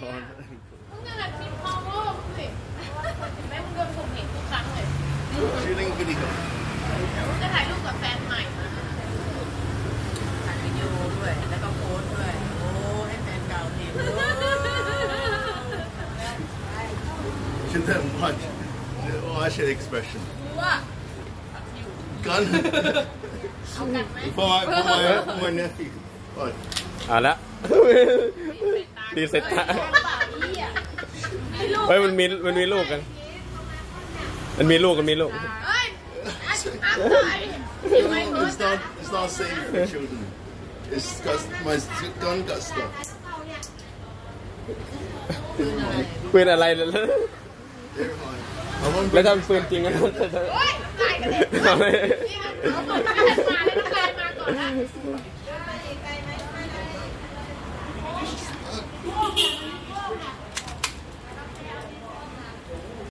มึงนั่นแหละมีพ่อโง่สิแม่มึงโดนข่มเหงทุกครั้งเลย Feeling goody go. มึงจะถ่ายรูปกับแฟนใหม่มาถ่ายวิดีโอด้วย แล้วก็โพสต์ด้วย โอ้ ให้แฟนเก่าเห็นโอ้ Should then watch. Watch the expression. ว่า Gun. เอากันไหม for my for my for my nephew. What? เอาละ ตีเสร็จตาเปล่าอี้อะมีลูกเฮ้ยมันมีมันมีลูกกัน มันมีลูกกันมีลูกเอ้ยอันอันไหนไม่ It's not it's not safe for children. It's because my gun got stuck. ปืนอะไรล่ะ Never mind. I won't แล้ว bring ถ้าเป็นปืนจริงอะโอ๊ยตายกันเลยเอาเลย